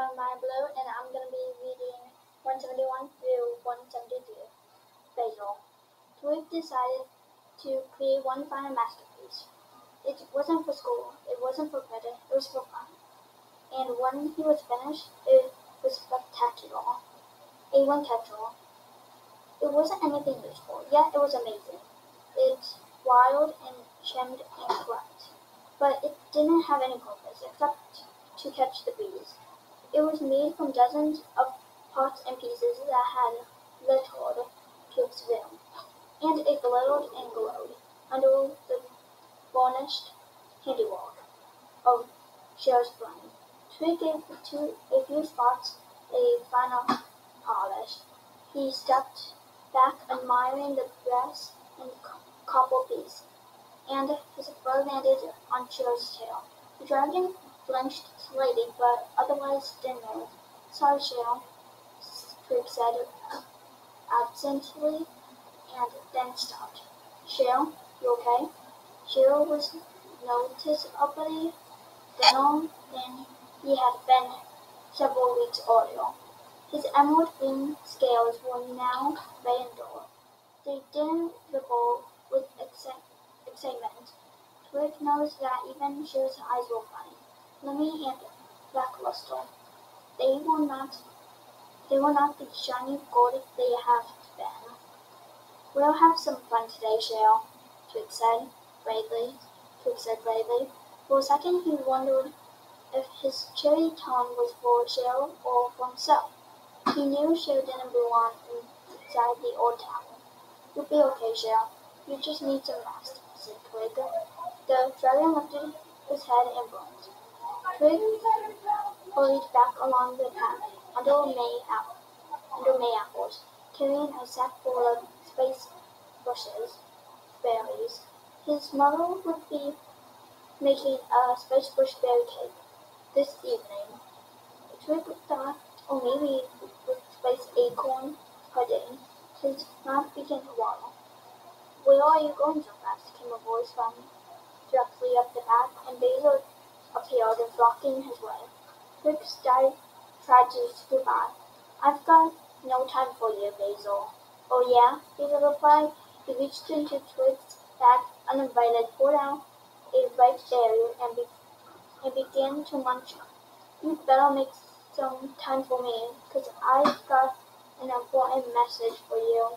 Maya Blu, and I'm going to be reading 171 through 172. Basil. Twig decided to create one final masterpiece. It wasn't for school, it wasn't for credit, it was for fun. And when he was finished, it was spectacular. A one catch-all. It wasn't anything useful, yet it was amazing. It's wild and shimmed and crept, but it didn't have any purpose except to catch the bees. It was made from dozens of parts and pieces that had littered room, and it glittered and glowed under the varnished handiwork of Cher's brain. Twig gave to a few spots a final polish. He stepped back, admiring the brass and copper piece, and his fur landed on Cher's tail. The dragon flinched slightly, but otherwise didn't move. Sorry, Cheryl, Twig said uh, absently, and then stopped. Cheryl, you okay? Cheryl was noticeably thinner than he had been several weeks earlier. His emerald green scales were now and. They didn't ripple with excitement. Twig knows that even Cher's eyes were funny gloomy and lackluster. They were not they were not the shiny gold if they have been. We'll have some fun today, Cheryl, Twig said bravely. Twig said bravely. For a second he wondered if his cherry tone was for Cheryl or for himself. He knew Cheryl didn't belong inside the old town. You'll be okay, Cheryl. You just need some rest, said Twig. The dragon lifted his head and blinked. Twig hurried back along the path under May, under May apples, carrying a sack full of spice bushes, berries. His mother would be making a spice bush berry cake this evening. Twig thought, or maybe with spice acorn pudding. His mouth began to water. Where are you going so fast? came a voice from directly up the path, and Basil appeared, blocking his way. Twig tried to goodbye. I've got no time for you, Basil. Oh yeah? Basil replied. He reached into Twig's bag uninvited, pulled out a ripe berry, and, be- and began to munch on. You better make some time for me, 'cause I've got an important message for you.